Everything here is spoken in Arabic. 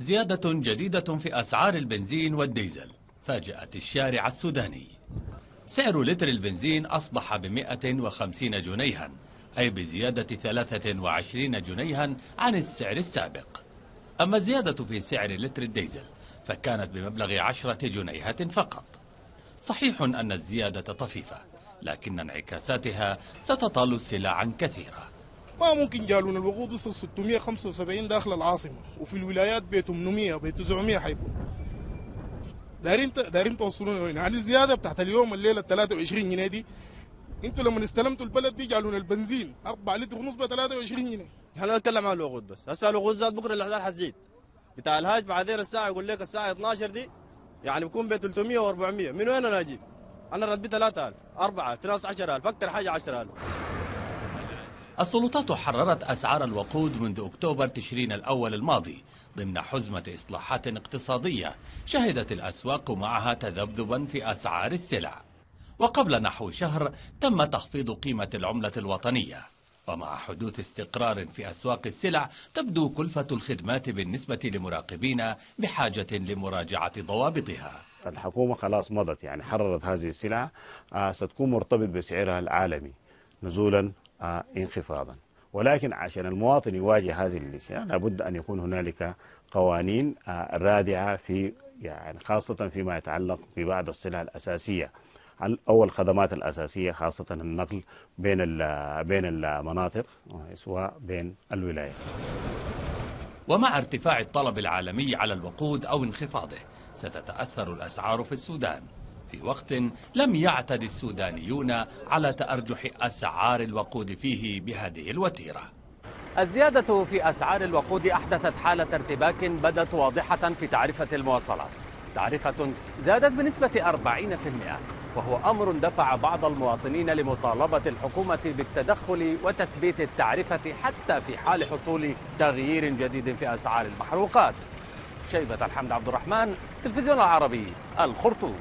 زيادة جديدة في أسعار البنزين والديزل. فاجأت الشارع السوداني. سعر لتر البنزين أصبح ب 150 جنيها أي بزيادة 23 جنيها عن السعر السابق. أما الزيادة في سعر لتر الديزل فكانت بمبلغ عشرة جنيهات فقط. صحيح أن الزيادة طفيفة لكن انعكاساتها ستطال سلعا كثيرة. ما ممكن جالونا الوقود وصل 675 داخل العاصمة وفي الولايات ب 800 ب 900 حيكون. دايرين دايرين توصلونا وين يعني الزيادة بتاعت اليوم الليلة 23 جنيه دي أنتوا لما استلمتوا البلد دي جعلونا البنزين 4 لتر ونص ب 23 جنيه. إحنا نتكلم عن الوقود بس. هسه الوقود زاد بكرة الاسعار حتزيد. بتاع الهاج بعدين الساعة يقول لك الساعة 12 دي يعني بيكون ب 300 و400 من وين أنا أجيب؟ أنا راتبي 3000 4 في ناس 10000 أكثر حاجة 10000 السلطات حررت أسعار الوقود منذ أكتوبر تشرين الأول الماضي ضمن حزمة إصلاحات اقتصادية شهدت الأسواق معها تذبذبا في أسعار السلع. وقبل نحو شهر تم تخفيض قيمة العملة الوطنية. ومع حدوث استقرار في أسواق السلع تبدو كلفة الخدمات بالنسبة لمراقبين بحاجة لمراجعة ضوابطها. الحكومة خلاص مضت يعني حررت هذه السلع آه ستكون مرتبط بسعرها العالمي نزولا انخفاضا ولكن عشان المواطن يواجه هذه الأشياء لابد أن يكون هنالك قوانين آه رادعة في يعني خاصة فيما يتعلق ببعض السلع الأساسية أو الخدمات الأساسية خاصة النقل بين بين المناطق وبين الولايات. ومع ارتفاع الطلب العالمي على الوقود أو انخفاضه ستتأثر الأسعار في السودان في وقت لم يعتد السودانيون على تأرجح أسعار الوقود فيه بهذه الوتيرة. الزيادة في أسعار الوقود أحدثت حالة ارتباك بدت واضحة في تعرفة المواصلات. تعرفة زادت بنسبة 40% وهو أمر دفع بعض المواطنين لمطالبة الحكومة بالتدخل وتثبيت التعرفة حتى في حال حصول تغيير جديد في أسعار المحروقات. شيبة الحمد عبد الرحمن تلفزيون العربي الخرطوم.